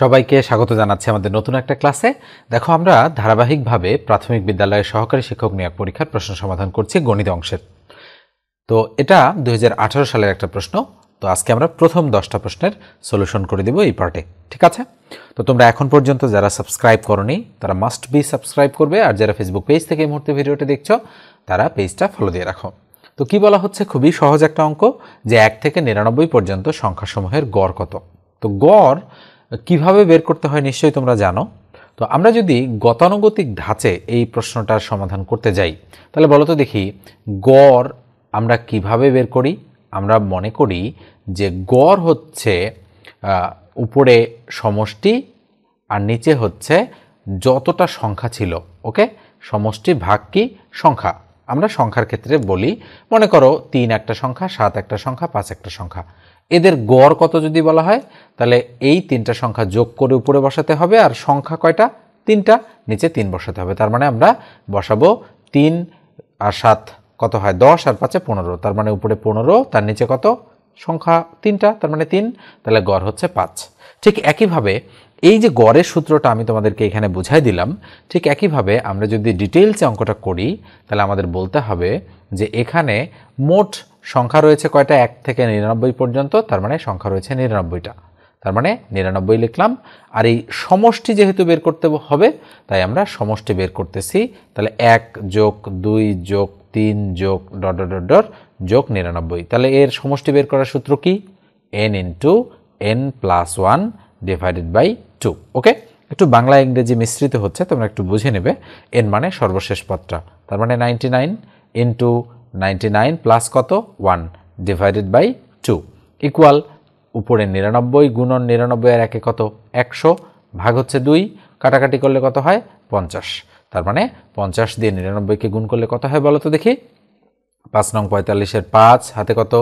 সবাইকে স্বাগত জানাচ্ছি আমাদের নতুন একটা ক্লাসে। দেখো, আমরা ধারাবাহিকভাবে প্রাথমিক বিদ্যালয়ের সহকারী শিক্ষক নিয়োগ পরীক্ষার প্রশ্ন সমাধান করছি গণিত অংশের। তো এটা দু হাজার আঠারো সালের একটা প্রশ্ন। তো আজকে আমরা প্রথম দশটা প্রশ্নের সলিউশন করে দিব এই পার্টে। ঠিক আছে? তো তোমরা এখন পর্যন্ত যারা সাবস্ক্রাইব করনি, তারা মাস্ট বি সাবস্ক্রাইব করবে, আর যারা ফেসবুক পেজ থেকে এই মুহূর্তে ভিডিওটা দেখছ, তারা পেজটা ফলো দিয়ে রাখো। তো কি বলা হচ্ছে? খুবই সহজ একটা অঙ্ক, যে এক থেকে নিরানব্বই পর্যন্ত সংখ্যাসমূহের গড় কত? তো গড় কীভাবে বের করতে হয় নিশ্চয়ই তোমরা জানো। তো আমরা যদি গতানুগতিক ধাঁচে এই প্রশ্নটার সমাধান করতে যাই, তাহলে বলো তো দেখি, গড় আমরা কীভাবে বের করি? আমরা মনে করি যে গড় হচ্ছে উপরে সমষ্টি আর নিচে হচ্ছে যতটা সংখ্যা ছিল, ওকে? সমষ্টি ভাগ কি? সংখ্যা। আমরা সংখ্যার ক্ষেত্রে বলি, মনে করো তিন একটা সংখ্যা, সাত একটা সংখ্যা, পাঁচ একটা সংখ্যা। এদের গড় কত যদি বলা হয়, তাহলে এই তিনটা সংখ্যা যোগ করে উপরে বসাতে হবে, আর সংখ্যা কয়টা? তিনটা, নিচে তিন বসাতে হবে। তার মানে আমরা বসাবো তিন আর সাত কত হয়? দশ আর পাঁচে পনেরো। তার মানে উপরে পনেরো, তার নিচে কত? সংখ্যা তিনটা, তার মানে তিন। তাহলে গড় হচ্ছে পাঁচ। ঠিক একইভাবে এই যে গড়ের সূত্রটা আমি তোমাদেরকে এখানে বুঝাই দিলাম, ঠিক একইভাবে আমরা যদি ডিটেলসে অঙ্কটা করি, তাহলে আমাদের বলতে হবে যে এখানে মোট সংখ্যা রয়েছে কয়টা? এক থেকে নিরানব্বই পর্যন্ত, তার মানে সংখ্যা রয়েছে নিরানব্বইটা। তার মানে নিরানব্বই লিখলাম। আর এই সমষ্টি যেহেতু বের করতে হবে, তাই আমরা সমষ্টি বের করতেছি। তাহলে এক যোগ দুই যোগ তিন যোগ ডট ডট ডট যোগ নিরানব্বই। তাহলে এর সমষ্টি বের করার সূত্র কি? N into n plus one divided by two okay একটু বাংলা ইংরেজি মিশ্রিত হচ্ছে, তোমরা একটু বুঝে নেবে। এন মানে সর্বশেষ পদটা। তার মানে ninety nine into ninety nine plus কত? One divided by two equal উপরে নিরানব্বই গুণন নিরানব্বই আর একে কত? একশো। ভাগ হচ্ছে দুই। কাটাকাটি করলে কত হয়? পঞ্চাশ। তার মানে পঞ্চাশ দিয়ে নিরানব্বইকে গুণ করলে কত হয় বলো তো দেখি? পাঁচ নং পঁয়তাল্লিশের পাঁচ, হাতে কত?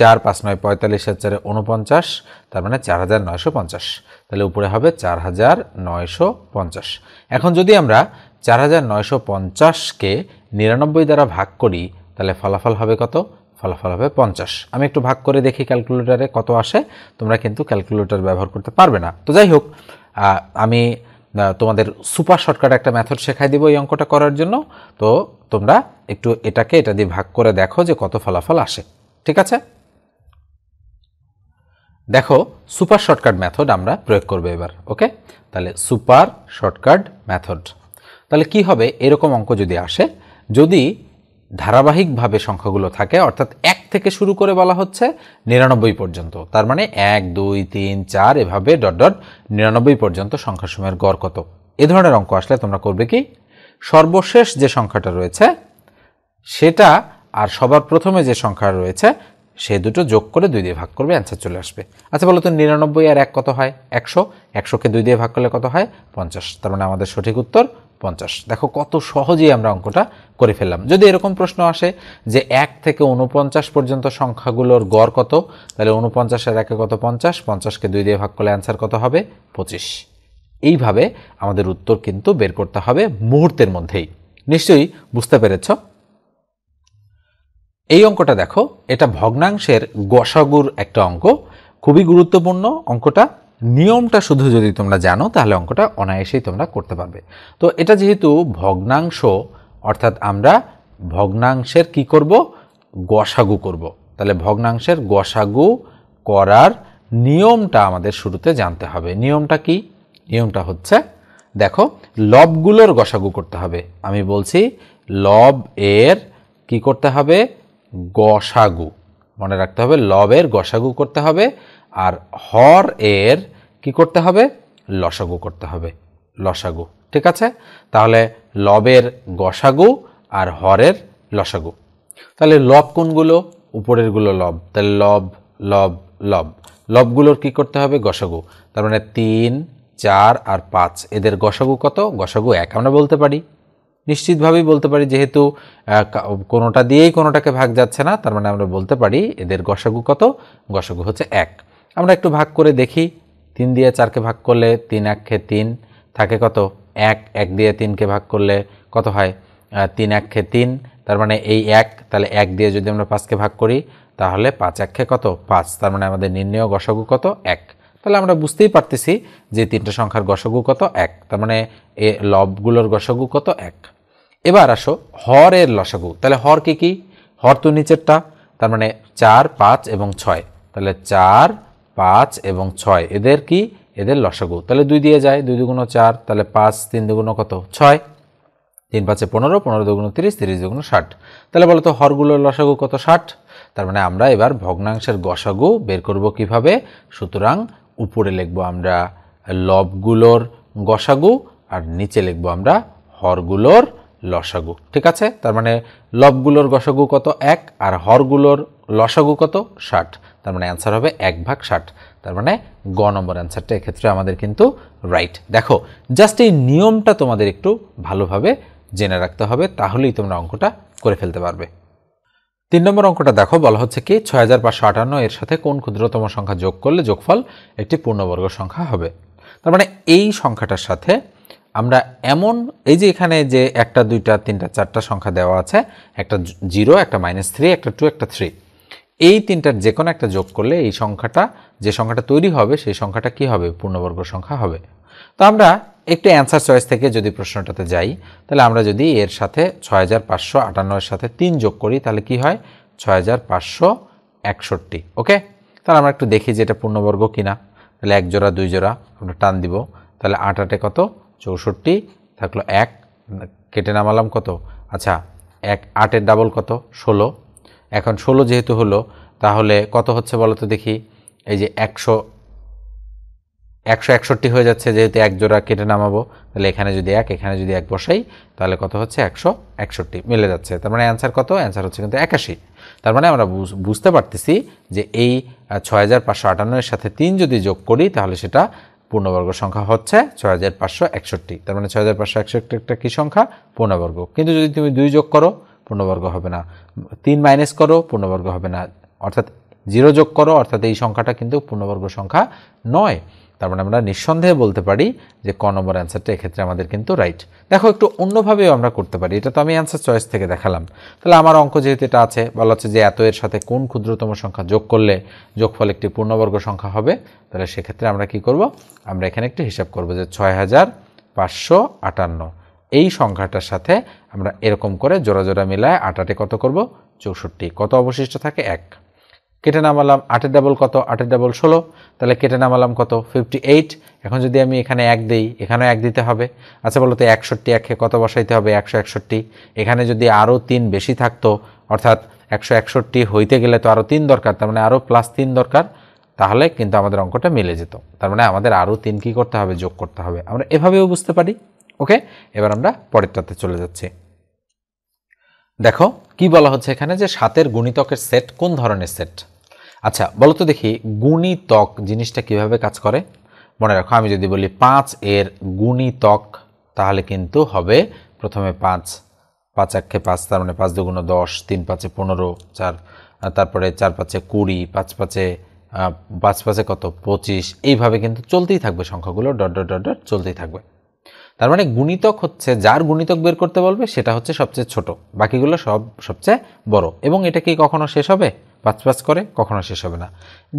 চার পাঁচ নয় পঁয়তাল্লিশের চারে উনপঞ্চাশ তার মানে চার হাজার নয়শো পঞ্চাশ। তাহলে উপরে হবে চার হাজার নয়শো পঞ্চাশ। এখন যদি আমরা চার হাজার নয়শো পঞ্চাশকে নিরানব্বই দ্বারা ভাগ করি, তাহলে ফলাফল হবে কত? ফলাফল হবে পঞ্চাশ। আমি একটু ভাগ করে দেখি ক্যালকুলেটারে কত আসে, তোমরা কিন্তু ক্যালকুলেটর ব্যবহার করতে পারবে না। তো যাই হোক আমি তোমাদের সুপার শর্টকাট একটা মেথড শেখাই দিব এই অঙ্কটা করার জন্য। তো তোমরা একটু এটাকে এটা দিয়ে ভাগ করে দেখো যে কত ফলাফল আসে। ঠিক আছে? দেখো সুপার শর্টকাট মেথড আমরা প্রয়োগ করব এবার ওকে তাহলে সুপার শর্টকাট মেথড তাহলে কি হবে? এরকম অঙ্ক যদি আসে, যদি ধারাবাহিকভাবে সংখ্যাগুলো থাকে, অর্থাৎ এক থেকে শুরু করে বলা হচ্ছে নিরানব্বই পর্যন্ত, তার মানে এক, দুই, তিন, চার, এভাবে ডট ডট নিরানব্বই পর্যন্ত সংখ্যাসমূহের গড় কত? এ ধরনের অঙ্ক আসলে তোমরা করবে কি? সর্বশেষ যে সংখ্যাটা রয়েছে, সেটা আর সবার প্রথমে যে সংখ্যা রয়েছে সে দুটো যোগ করে দুই দিয়ে ভাগ করবে অ্যান্সার চলে আসবে। আচ্ছা বলো তো, নিরানব্বই আর এক কত হয়? একশো। একশোকে দুই দিয়ে ভাগ করলে কত হয়? পঞ্চাশ। তার মানে আমাদের সঠিক উত্তর, পঞ্চাশ। দেখো, কত সহজেই আমরা অঙ্কটা করে ফেললাম। যদি এরকম প্রশ্ন আসে যে এক থেকে উনপঞ্চাশ পর্যন্ত সংখ্যাগুলোর গড় কত, তাহলে উনপঞ্চাশের একে কত পঞ্চাশ? পঞ্চাশকে দুই দিয়ে ভাগ করলে অ্যান্সার কত হবে? পঁচিশ। এইভাবে আমাদের উত্তর কিন্তু বের করতে হবে মুহূর্তের মধ্যেই। নিশ্চয়ই বুঝতে পেরেছ? এই অঙ্কটা দেখো, এটা ভগ্নাংশের গসাগুর একটা অঙ্ক, খুবই গুরুত্বপূর্ণ অঙ্কটা। নিয়মটা শুধু যদি তোমরা জানো, তাহলে অঙ্কটা অনায়াসেই তোমরা করতে পারবে। তো এটা যেহেতু ভগ্নাংশ, অর্থাৎ আমরা ভগ্নাংশের কি করব? গসাগু করব। তাহলে ভগ্নাংশের গসাগু করার নিয়মটা আমাদের শুরুতে জানতে হবে। নিয়মটা কি? নিয়মটা হচ্ছে, দেখো, লবগুলোর গসাগু করতে হবে। আমি বলছি, লব এর কি করতে হবে? গসাগু। মনে রাখতে হবে, লবের গসাগু করতে হবে আর হর এর কি করতে হবে? লসাগু করতে হবে। লসাগু। ঠিক আছে? তাহলে লবের গসাগু আর হরের লসাগু। তাহলে লব কোনগুলো? উপরেরগুলো লব। তাহলে লব লব লব। লবগুলোর কি করতে হবে? গসাগু। তার মানে তিন, চার আর পাঁচ। এদের গসাগু কত? গসাগু এক। আমরা বলতে পারি নিশ্চিতভাবেই বলতে পারি, যেহেতু কোনোটা দিয়েই কোনোটাকে ভাগ যাচ্ছে না, তার মানে আমরা বলতে পারি এদের গসাগু কত? গসাগু হচ্ছে এক। আমরা একটু ভাগ করে দেখি। তিন দিয়ে চারকে ভাগ করলে তিন একে তিন। থাকে কত? এক। এক দিয়ে তিনকে ভাগ করলে কত হয়? তিন একে তিন। তার মানে এই এক, তাহলে এক দিয়ে যদি আমরা পাঁচকে ভাগ করি, তাহলে পাঁচ একে কত? পাঁচ। তার মানে আমাদের নির্ণয় গসাগু কত? এক। তাহলে আমরা বুঝতেই পারতেছি যে তিনটা সংখ্যার গসগু কত? এক। তার মানে এ, লবগুলোর গসগু কত? এক। এবার আসো হরের লসাগু। তাহলে হর কি কি? হর তো নিচেরটা, তার মানে চার, পাঁচ এবং ছয়। তাহলে চার, পাঁচ এবং ছয়, এদের কি? এদের লসাগু। তাহলে দুই দিয়ে যায়, দুই দুগুণ চার, তাহলে পাঁচ, তিন দুগুণ কত? ছয়। তিন পাঁচে পনেরো পনেরো দুগুণ তিরিশ তিরিশ দুগুণ ষাট। তাহলে বলো তো হরগুলোর লসাগু কত? ষাট। তার মানে আমরা এবার ভগ্নাংশের গসাগু বের করব কীভাবে? সুতরাং উপরে লিখব আমরা লবগুলোর গসাগু আর নিচে লিখব আমরা হরগুলোর লসাগু। ঠিক আছে? তার মানে লবগুলোর গসাগু কত? এক। আর হরগুলোর লসাগু কত? ষাট। তার মানে অ্যান্সার হবে এক ভাগ ষাট। তার মানে গ নম্বর অ্যান্সারটা এক্ষেত্রে আমাদের কিন্তু রাইট দেখো জাস্ট এই নিয়মটা তোমাদের একটু ভালোভাবে জেনে রাখতে হবে, তাহলেই তোমরা অঙ্কটা করে ফেলতে পারবে। তিন নম্বর অঙ্কটা দেখো, বলা হচ্ছে কি, ছয় হাজার পাঁচশো আটান্ন এর সাথে কোন ক্ষুদ্রতম সংখ্যা যোগ করলে যোগফল একটি পূর্ণবর্গ সংখ্যা হবে। তার মানে এই সংখ্যাটার সাথে আমরা এমন, এই যে এখানে যে একটা, দুইটা, তিনটা, চারটা সংখ্যা দেওয়া আছে, একটা জিরো, একটা মাইনাস থ্রি একটা টু একটা থ্রি এই তিনটার যে কোনো একটা যোগ করলে এই সংখ্যাটা, যে সংখ্যাটা তৈরি হবে, সেই সংখ্যাটা কি হবে? পূর্ণবর্গ সংখ্যা হবে। তো আমরা একটু অ্যান্সার চয়েস থেকে যদি প্রশ্নটাতে যাই, তাহলে আমরা যদি এর সাথে ছয় হাজার পাঁচশো আটান্নর সাথে তিন যোগ করি, তাহলে কি হয়? ছয় হাজার পাঁচশো একষট্টি, ওকে? তাহলে আমরা একটু দেখি যে এটা পূর্ণবর্গ কিনা। তাহলে এক জোড়া, দুই জোড়া, আমরা টান দিব। তাহলে আট আটে কত? চৌষট্টি থাকল এক, কেটে নামালাম কত? আচ্ছা এক, আটের ডাবল কত? ষোলো। এখন ষোলো যেহেতু হলো, তাহলে কত হচ্ছে বলো তো দেখি? এই যে একশো একশো একষট্টি হয়ে যাচ্ছে, যেহেতু এক জোড়া কেটে নামাবো, তাহলে এখানে যদি এক, এখানে যদি এক বসাই, তাহলে কত হচ্ছে? একশো একষট্টি। মিলে যাচ্ছে। তার মানে অ্যান্সার কত? অ্যান্সার হচ্ছে কিন্তু একাশি। তার মানে আমরা বুঝতে পারতেছি যে এই ছয় হাজার পাঁচশো আটান্নের সাথে তিন যদি যোগ করি, তাহলে সেটা পূর্ণবর্গ সংখ্যা হচ্ছে ছয় হাজার পাঁচশো একষট্টি। তার মানে ছয় হাজার পাঁচশো একষট্টি একটা কী সংখ্যা? পূর্ণবর্গ। কিন্তু যদি তুমি দুই যোগ করো, পূর্ণবর্গ হবে না। তিন মাইনাস করো, পূর্ণবর্গ হবে না। অর্থাৎ জিরো যোগ করো, অর্থাৎ এই সংখ্যাটা কিন্তু পূর্ণবর্গ সংখ্যা নয়। তার মানে আমরা নিঃসন্দেহে বলতে পারি যে ক নম্বর অ্যান্সারটা এক্ষেত্রে আমাদের কিন্তু রাইট দেখো, একটু অন্যভাবেও আমরা করতে পারি। এটা তো আমি অ্যান্সার চয়েস থেকে দেখালাম। তাহলে আমার অঙ্ক যেহেতু এটা আছে, বলা হচ্ছে যে এত এর সাথে কোন ক্ষুদ্রতম সংখ্যা যোগ করলে যোগফল একটি পূর্ণবর্গ সংখ্যা হবে, তাহলে সেক্ষেত্রে আমরা কি করব? আমরা এখানে একটু হিসাব করব যে ছয় হাজার পাঁচশো আটান্ন। এই সংখ্যাটার সাথে আমরা এরকম করে জোড়া জোড়া মিলায় আটাটে কত করব? চৌষট্টি। কত অবশিষ্ট থাকে? এক। কেটে নামালাম আটের ডাবল কত? আটের ডাবল ষোলো। তাহলে কেটে নামালাম কত? ফিফটি এইট এখন যদি আমি এখানে এক দিই, এখানেও এক দিতে হবে। আচ্ছা বলো তো একষট্টি একে কত বসাইতে হবে? একশো একষট্টি। এখানে যদি আরও তিন বেশি থাকতো, অর্থাৎ একশো একষট্টি হইতে গেলে তো আরও তিন দরকার, তার মানে আরও প্লাস তিন দরকার, তাহলে কিন্তু আমাদের অঙ্কটা মিলে যেত। তার মানে আমাদের আরও তিন কী করতে হবে? যোগ করতে হবে। আমরা এভাবেও বুঝতে পারি, ওকে? এবার আমরা পরেরটাতে চলে যাচ্ছি। দেখো, কি বলা হচ্ছে এখানে যে সাতের গুণিতকের সেট কোন ধরনের সেট? আচ্ছা বলো তো দেখি, গুণিতক জিনিসটা কীভাবে কাজ করে? মনে রাখো, আমি যদি বলি পাঁচ এর গুণিতক, তাহলে কিন্তু হবে প্রথমে পাঁচ। পাঁচ একে পাঁচ, তার মানে পাঁচ দুগুণ দশ, তিন পাঁচে পনেরো, চার তারপরে চার পাঁচে কুড়ি, পাঁচ পাঁচে পাঁচ পাঁচে কত? পঁচিশ। এইভাবে কিন্তু চলতেই থাকবে সংখ্যাগুলো, ডট ডট ডট ডট, চলতেই থাকবে। তার মানে গুণিতক হচ্ছে, যার গুণিতক বের করতে বলবে, সেটা হচ্ছে সবচেয়ে ছোট। বাকিগুলো সব সবচেয়ে বড়। এবং এটা কি কখনো শেষ হবে? পাঁচ পাঁচ করে, কখনো শেষ হবে না।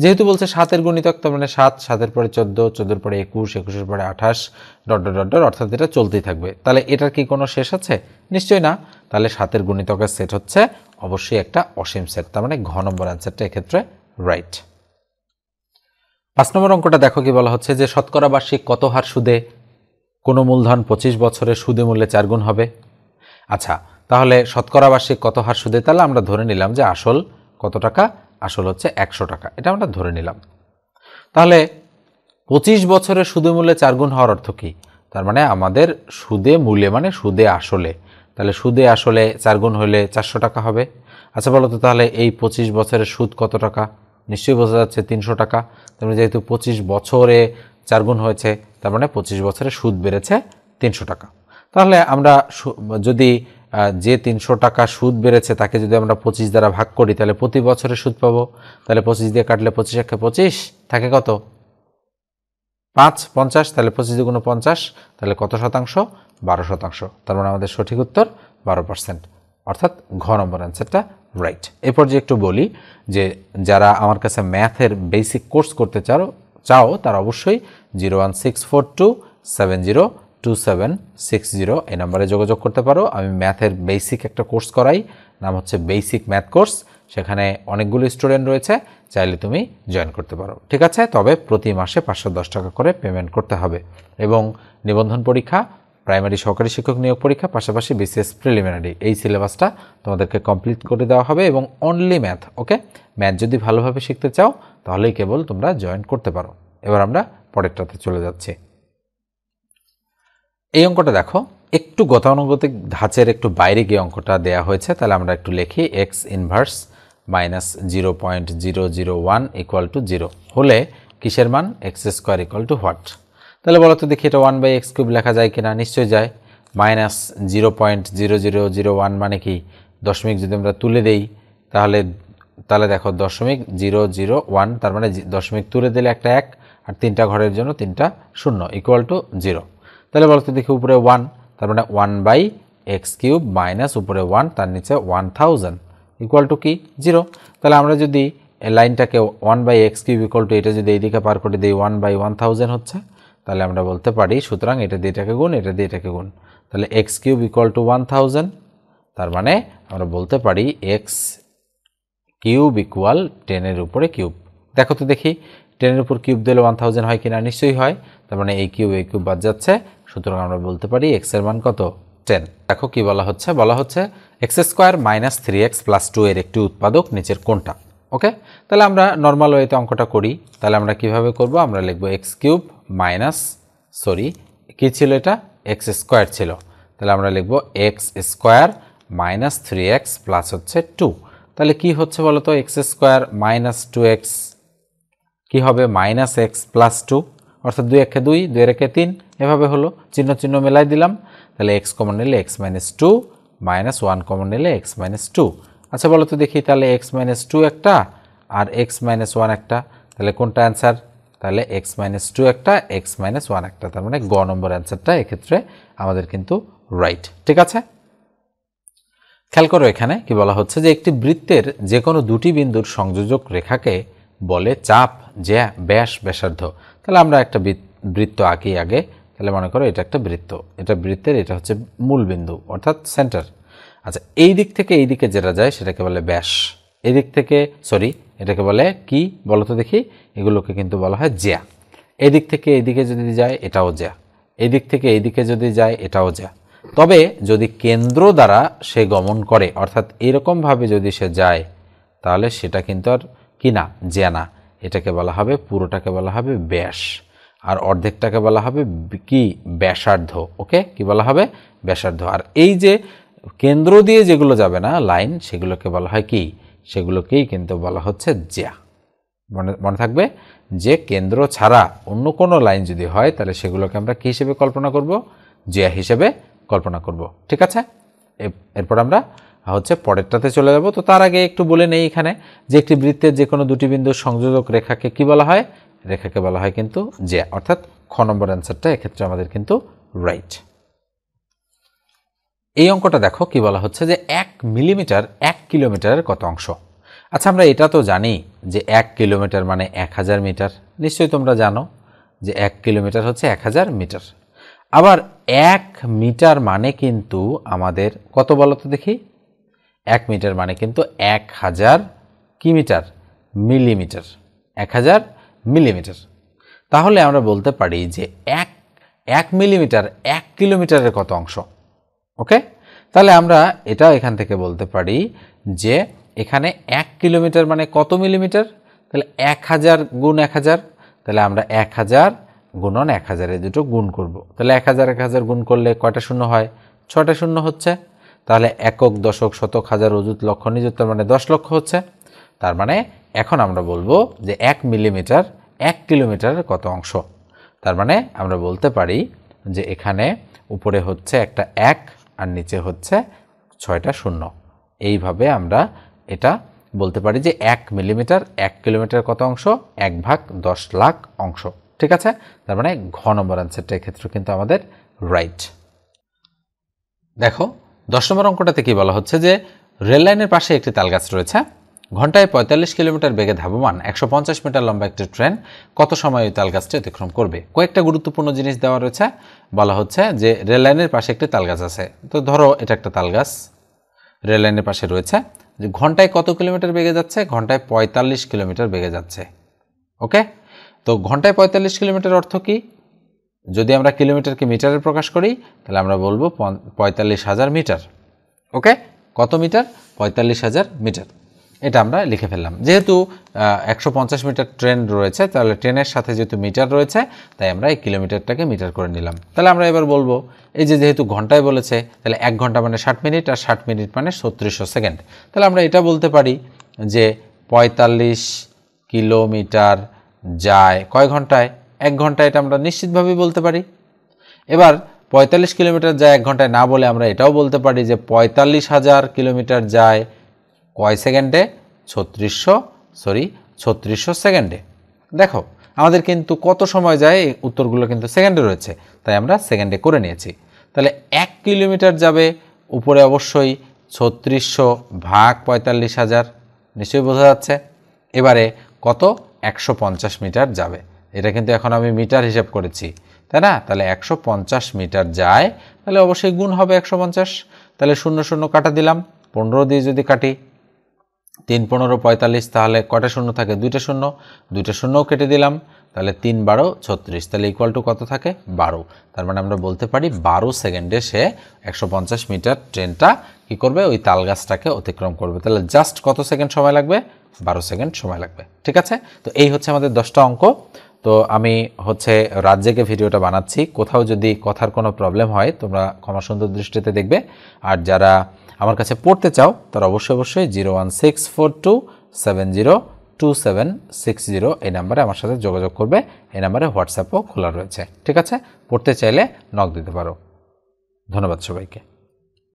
যেহেতু বলছে সাতের গুণিতক, তার মানে সাত, সাতের পরে চোদ্দ, চোদ্দোর পরে একুশ, একুশের পরে আঠাশ, ডট ডট ডট অর্থাৎ এটা চলতেই থাকবে। তাহলে এটার কি কোনো শেষ আছে? নিশ্চয়ই না। তাহলে সাতের গুণিতকের সেট হচ্ছে অবশ্যই একটা অসীম সেট, তার মানে ঘ নম্বর অ্যান্সারটা এক্ষেত্রে রাইট। পাঁচ নম্বর অঙ্কটা দেখো কি বলা হচ্ছে যে শতকরা বার্ষিক কত হার সুদে? কোনো মূলধন পঁচিশ বছরে সুদে মূল্যে চার গুণ হবে। আচ্ছা তাহলে শতকরা বার্ষিক কত হার সুদে? তাহলে আমরা ধরে নিলাম যে আসল কত টাকা? আসল হচ্ছে একশো টাকা। এটা আমরা ধরে নিলাম। তাহলে পঁচিশ বছরে সুদে মূল্যে চার গুণ হওয়ার অর্থ কী? তার মানে আমাদের সুদে মূল্যে মানে সুদে আসলে। তাহলে সুদে আসলে চার গুণ হলে চারশো টাকা হবে। আচ্ছা বলো তো তাহলে এই পঁচিশ বছরের সুদ কত টাকা? নিশ্চয়ই বোঝা যাচ্ছে তিনশো টাকা। তার যেহেতু পঁচিশ বছরে চার গুণ হয়েছে, তার মানে পঁচিশ বছরে সুদ বেড়েছে তিনশো টাকা। তাহলে আমরা যদি যে তিনশো টাকা সুদ বেড়েছে, তাকে যদি আমরা পঁচিশ দ্বারা ভাগ করি, তাহলে প্রতি বছরে সুদ পাবো। তাহলে পঁচিশ দিয়ে কাটলে পঁচিশ একে পঁচিশ, থাকে কত? পাঁচ, পঞ্চাশ, তাহলে পঁচিশ দুগুণ পঞ্চাশ, তাহলে কত শতাংশ? বারো শতাংশ। তার মানে আমাদের সঠিক উত্তর, বারো পার্সেন্ট। অর্থাৎ ঘ নম্বর অ্যান্সারটা রাইট। এরপর যে একটু বলি যে, যারা আমার কাছে ম্যাথের বেসিক কোর্স করতে চাও চাও, তারা অবশ্যই zero one six four two seven zero two seven six zero এই নাম্বারে যোগাযোগ করতে পারো। আমি ম্যাথের বেসিক একটা কোর্স করাই, নাম হচ্ছে বেসিক ম্যাথ কোর্স সেখানে অনেকগুলো স্টুডেন্ট রয়েছে, চাইলে তুমি জয়েন করতে পারো। ঠিক আছে? তবে প্রতি মাসে পাঁচশো দশ টাকা করে পেমেন্ট করতে হবে। এবং নিবন্ধন পরীক্ষা প্রাইমারি সহকারী শিক্ষক নিয়োগ পরীক্ষা, পাশাপাশি বিসিএস প্রিলিমিনারি এই সিলেবাসটা তোমাদেরকে কমপ্লিট করে দেওয়া হবে এবং অনলি ম্যাথ ওকে ম্যাথ যদি ভালোভাবে শিখতে চাও, তাহলেই কেবল তোমরা জয়েন করতে পারো। এবার আমরা পরেরটাতে চলে যাচ্ছি। এই অঙ্কটা দেখো। একটু গতানুগতিক ধাঁচের একটু বাইরে গিয়ে অঙ্কটা দেওয়া হয়েছে, তাহলে আমরা একটু লিখি x inverse minus zero point zero zero one equal to zero হলে কিসের মান? X square equal to what তাহলে বলো তো দেখি এটা ওয়ান বাই এক্স কিউব লেখা যায় কিনা? নিশ্চয়ই যায়। Minus zero point zero zero zero one মানে কি? দশমিক যদি আমরা তুলে দেই, তাহলে তাহলে দেখো দশমিক জিরো জিরো ওয়ান তার মানে দশমিক তুলে দিলে একটা এক, আর তিনটা ঘরের জন্য তিনটা শূন্য ইকুয়াল টু জিরো তাহলে বলতো দেখি উপরে ওয়ান তার মানে one by x cube minus উপরে ওয়ান তার নিচে ওয়ান থাউজেন্ড ইকুয়াল টু কি? জিরো তাহলে আমরা যদি লাইনটাকে one by x cube equal to এটা যদি এইদিকে পার করে দিই ওয়ান বাই ওয়ান থাউজেন্ড হচ্ছে, তাহলে আমরা বলতে পারি সুতরাং এটা দিয়ে এটাকে গুণ, এটা দিয়ে এটাকে গুণ। তাহলে x cube equal to one thousand তার মানে আমরা বলতে পারি এক্স কিউব ইকুয়াল টেনের উপরে কিউব দেখো তো দেখি টেনের উপর কিউব দিলে ওয়ান থাউজেন্ড হয় কিনা? নিশ্চয়ই হয়। তার মানে এই কিউব এই কিউব বাদ যাচ্ছে। সুতরাং আমরা বলতে পারি এক্সের মান কত? টেন দেখো কি বলা হচ্ছে? বলা হচ্ছে x square minus three x plus two এর একটি উৎপাদক নিচের কোনটা ওকে তাহলে আমরা নর্মাল ওয়েতে অঙ্কটা করি। তাহলে আমরা কীভাবে করব? আমরা লিখব এক্স কিউব মাইনাস সরি কী ছিল এটা? এক্স স্কোয়ার ছিল। তাহলে আমরা লিখব x square minus three x plus হচ্ছে টু তাহলে কি হচ্ছে বলো তো x square minus two x কী হবে? মাইনাস এক্স প্লাস টু অর্থাৎ দুই একে দুই দুই একে তিন, এভাবে হলো। চিহ্ন চিহ্ন মেলাই দিলাম। তাহলে এক্স কমন নিলে x minus two minus one common নিলে এক্স মাইনাস টু আচ্ছা বলো তো দেখি তাহলে এক্স মাইনাস টু একটা আর এক্স মাইনাস ওয়ান একটা। তাহলে কোনটা অ্যান্সার তাহলে এক্স মাইনাস টু একটা এক্স মাইনাস ওয়ান একটা। তার মানে গ নম্বর অ্যান্সারটা এক্ষেত্রে আমাদের কিন্তু রাইট ঠিক আছে? খেয়াল করো এখানে কি বলা হচ্ছে যে একটি বৃত্তের যে কোনো দুটি বিন্দুর সংযোজক রেখাকে বলে চাপ যে ব্যাস, ব্যাসার্ধ। তাহলে আমরা একটা বৃত্ত আঁকি আগে। তাহলে মনে করো এটা একটা বৃত্ত। এটা বৃত্তের, এটা হচ্ছে মূল বিন্দু, অর্থাৎ সেন্টার। আচ্ছা এই দিক থেকে এই দিকে যেটা যায় সেটাকে বলে ব্যাস। এই দিক থেকে, সরি, এটাকে বলে কি বলো তো দেখি? এগুলোকে কিন্তু বলা হয় জ্যা। এই দিক থেকে এইদিকে যদি যায়, এটাও জ্যা। এই দিক থেকে এইদিকে যদি যায়, এটাও জ্যা। তবে যদি কেন্দ্র দ্বারা সে গমন করে, অর্থাৎ এরকমভাবে যদি সে যায়, তাহলে সেটা কিন্তু আর কি না, জ্যা না। এটাকে বলা হবে, পুরোটাকে বলা হবে ব্যাস। আর অর্ধেকটাকে বলা হবে কি? ব্যাসার্ধ। ওকে? কি বলা হবে? ব্যাসার্ধ। আর এই যে কেন্দ্র দিয়ে যেগুলো যাবে না, লাইন, সেগুলোকে বলা হয় কি? সেগুলোকেই কিন্তু বলা হচ্ছে জ্যা। মনে মনে থাকবে? যে কেন্দ্র ছাড়া অন্য কোনো লাইন যদি হয়, তাহলে সেগুলোকে আমরা কী হিসেবে কল্পনা করব? জ্যা হিসেবে কল্পনা করব। ঠিক আছে? এরপর আমরা হচ্ছে পরেরটাতে চলে যাব। তো তার আগে একটু বলে নেই এখানে যে একটি বৃত্তের যে কোনো দুটি বিন্দুর সংযোজক রেখাকে কি বলা হয়? রেখাকে বলা হয় কিন্তু যে অর্থাৎ খ নম্বর অ্যান্সারটা এক্ষেত্রে আমাদের কিন্তু রাইট এই অঙ্কটা দেখো কি বলা হচ্ছে যে এক মিলিমিটার এক কিলোমিটারের কত অংশ। আচ্ছা আমরা এটা তো জানি যে এক কিলোমিটার মানে এক হাজার মিটার। নিশ্চয়ই তোমরা জানো যে এক কিলোমিটার হচ্ছে এক হাজার মিটার। আবার এক মিটার মানে কিন্তু আমাদের কত বলো তো দেখি? এক মিটার মানে কিন্তু এক হাজার কি মিটার? মিলিমিটার। এক হাজার মিলিমিটার। তাহলে আমরা বলতে পারি যে এক এক মিলিমিটার এক কিলোমিটারের কত অংশ? ওকে? তাহলে আমরা এটা এখান থেকে বলতে পারি যে এখানে এক কিলোমিটার মানে কত মিলিমিটার? তাহলে এক হাজার গুণ এক হাজার। তাহলে আমরা এক হাজার গুণন এক হাজারে দুটো গুণ করব। তাহলে এক হাজার এক হাজার গুণ করলে কয়টা শূন্য হয়? ছটা শূন্য হচ্ছে? তাহলে একক দশক, শতক, হাজার অযুত লক্ষ নিযুত মানে দশ লক্ষ হচ্ছে। তার মানে এখন আমরা বলব যে এক মিলিমিটার, এক কিলোমিটারের কত অংশ? তার মানে আমরা বলতে পারি যে এখানে উপরে হচ্ছে একটা এক আর নিচে হচ্ছে ছয়টা শূন্য। এইভাবে আমরা এটা বলতে পারি যে এক মিলিমিটার, এক কিলোমিটার কত অংশ? এক ভাগ দশ লাখ অংশ। ঠিক আছে? তার মানে ঘ নম্বর আনসারটা এক্ষেত্রে কিন্তু আমাদের রাইট দেখো দশ নম্বর অঙ্কটাতে কি বলা হচ্ছে যে, রেল লাইনের পাশে একটি তালগাছ রয়েছে, ঘন্টায় পঁয়তাল্লিশ কিলোমিটার বেগে ধাবমান, একশো পঞ্চাশ মিটার লম্বা একটি ট্রেন, কত সময় ওই তালগাছটি অতিক্রম করবে? কয়েকটা গুরুত্বপূর্ণ জিনিস দেওয়া রয়েছে, বলা হচ্ছে যে, রেল লাইনের পাশে একটি তালগাছ আছে। তো ধরো, এটা একটা তালগাছ। রেল লাইনের পাশে রয়েছে, যে ঘন্টায় কত কিলোমিটার বেগে যাচ্ছে? ঘন্টায় পঁয়তাল্লিশ কিলোমিটার বেগে যাচ্ছে। ওকে? তো ঘন্টায় পঁয়তাল্লিশ কিলোমিটার অর্থ কি? যদি আমরা কিলোমিটারকে মিটারে প্রকাশ করি, তাহলে আমরা বলব পঁয়তাল্লিশ হাজার মিটার। ওকে? কত মিটার? পঁয়তাল্লিশ হাজার মিটার। এটা আমরা লিখে ফেললাম। যেহেতু একশো পঞ্চাশ মিটার ট্রেন রয়েছে, তাহলে ট্রেনের সাথে যেহেতু মিটার রয়েছে, তাই আমরা এই কিলোমিটারটাকে মিটার করে নিলাম। তাহলে আমরা এবার বলব, এই যে যেহেতু ঘন্টায় বলেছে, তাহলে এক ঘণ্টা মানে ষাট মিনিট, আর ষাট মিনিট মানে ছত্রিশশো সেকেন্ড। তাহলে আমরা এটা বলতে পারি যে পঁয়তাল্লিশ কিলোমিটার যায় কয় ঘন্টায়? এক ঘন্টায় এটা আমরা নিশ্চিতভাবেই বলতে পারি। এবার পঁয়তাল্লিশ কিলোমিটার যায় এক ঘন্টায় না বলে আমরা এটাও বলতে পারি যে পঁয়তাল্লিশ হাজার কিলোমিটার যায় কয় সেকেন্ডে? ছত্রিশশো সরি ছত্রিশশো সেকেন্ডে। দেখো, আমাদের কিন্তু কত সময় যায়? এই উত্তরগুলো কিন্তু সেকেন্ডে রয়েছে, তাই আমরা সেকেন্ডে করে নিয়েছি। তাহলে এক কিলোমিটার যাবে, উপরে অবশ্যই ছত্রিশশো ভাগ পঁয়তাল্লিশ হাজার, নিশ্চয়ই বোঝা যাচ্ছে। এবারে কত? একশো পঞ্চাশ মিটার যাবে। এটা কিন্তু এখন আমি মিটার হিসাব করেছি, তাই না? তাহলে একশো পঞ্চাশ মিটার যায়, তাহলে অবশ্যই গুণ হবে একশো পঞ্চাশ। তাহলে শূন্য শূন্য কাটা দিলাম, পনেরো দিয়ে যদি কাটি, তিন পনেরো পঁয়তাল্লিশ, তাহলে কটা শূন্য থাকে? দুইটা শূন্য। দুইটা শূন্যও কেটে দিলাম, তাহলে তিন বারো ছত্রিশ, তাহলে ইকুয়াল টু কত থাকে? বারো। তার মানে আমরা বলতে পারি বারো সেকেন্ডে সে একশো পঞ্চাশ মিটার ট্রেনটা কী করবে? ওই তাল গাছটাকে অতিক্রম করবে। তাহলে জাস্ট কত সেকেন্ড সময় লাগবে? বারো সেকেন্ড সময় লাগবে। ঠিক আছে? তো এই হচ্ছে আমাদের দশটা অঙ্ক। তো আমি হচ্ছে জেগে ভিডিওটা বানাচ্ছি। কোথাও যদি কথার কোনো প্রবলেম হয়, তোমরা ক্ষমা সুন্দর দৃষ্টিতে দেখবে। আর যারা আমার কাছে পড়তে চাও, তারা অবশ্যই অবশ্যই zero one six four two seven zero two seven six zero এই নাম্বারে আমার সাথে যোগাযোগ করবে। এই নাম্বারে হোয়াটসঅ্যাপও খোলা রয়েছে। ঠিক আছে? পড়তে চাইলে নক দিতে পারো। ধন্যবাদ সবাইকে।